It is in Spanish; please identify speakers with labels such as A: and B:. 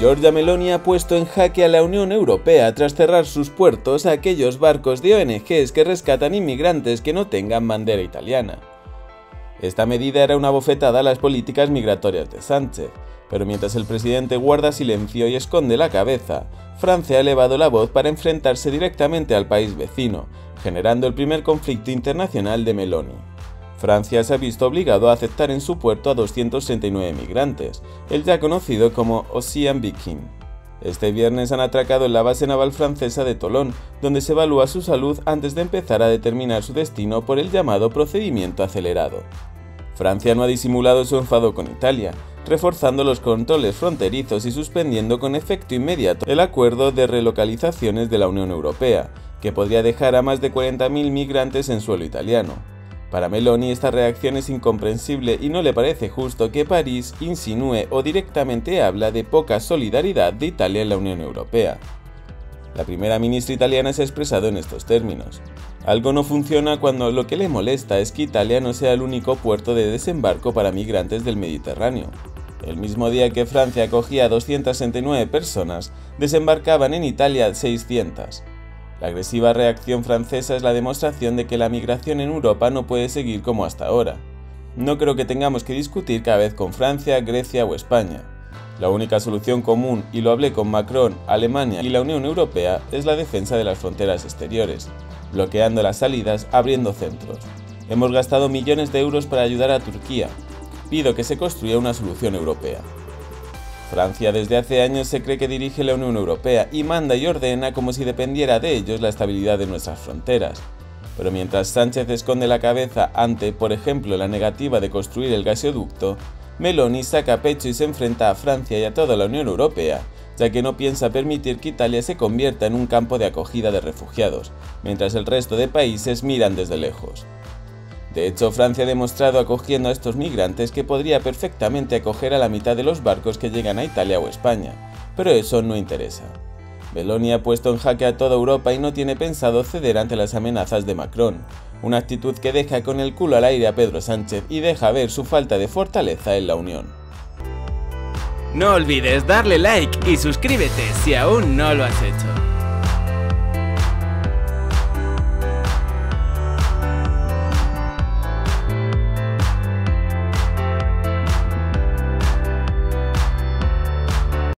A: Giorgia Meloni ha puesto en jaque a la Unión Europea tras cerrar sus puertos a aquellos barcos de ONGs que rescatan inmigrantes que no tengan bandera italiana. Esta medida era una bofetada a las políticas migratorias de Sánchez, pero mientras el presidente guarda silencio y esconde la cabeza, Francia ha elevado la voz para enfrentarse directamente al país vecino, generando el primer conflicto internacional de Meloni. Francia se ha visto obligado a aceptar en su puerto a 269 migrantes, el ya conocido como Ocean Viking. Este viernes han atracado en la base naval francesa de Tolón, donde se evalúa su salud antes de empezar a determinar su destino por el llamado procedimiento acelerado. Francia no ha disimulado su enfado con Italia, reforzando los controles fronterizos y suspendiendo con efecto inmediato el acuerdo de relocalizaciones de la Unión Europea, que podría dejar a más de 40.000 migrantes en suelo italiano. Para Meloni esta reacción es incomprensible y no le parece justo que París insinúe o directamente habla de poca solidaridad de Italia en la Unión Europea. La primera ministra italiana se ha expresado en estos términos. Algo no funciona cuando lo que le molesta es que Italia no sea el único puerto de desembarco para migrantes del Mediterráneo. El mismo día que Francia acogía a 269 personas, desembarcaban en Italia 600. La agresiva reacción francesa es la demostración de que la migración en Europa no puede seguir como hasta ahora. No creo que tengamos que discutir cada vez con Francia, Grecia o España. La única solución común, y lo hablé con Macron, Alemania y la Unión Europea, es la defensa de las fronteras exteriores, bloqueando las salidas, abriendo centros. Hemos gastado millones de euros para ayudar a Turquía. Pido que se construya una solución europea. Francia desde hace años se cree que dirige la Unión Europea y manda y ordena como si dependiera de ellos la estabilidad de nuestras fronteras. Pero mientras Sánchez esconde la cabeza ante, por ejemplo, la negativa de construir el gasoducto, Meloni saca pecho y se enfrenta a Francia y a toda la Unión Europea, ya que no piensa permitir que Italia se convierta en un campo de acogida de refugiados, mientras el resto de países miran desde lejos. De hecho, Francia ha demostrado acogiendo a estos migrantes que podría perfectamente acoger a la mitad de los barcos que llegan a Italia o España, pero eso no interesa. Meloni ha puesto en jaque a toda Europa y no tiene pensado ceder ante las amenazas de Macron, una actitud que deja con el culo al aire a Pedro Sánchez y deja ver su falta de fortaleza en la Unión.
B: No olvides darle like y suscríbete si aún no lo has hecho.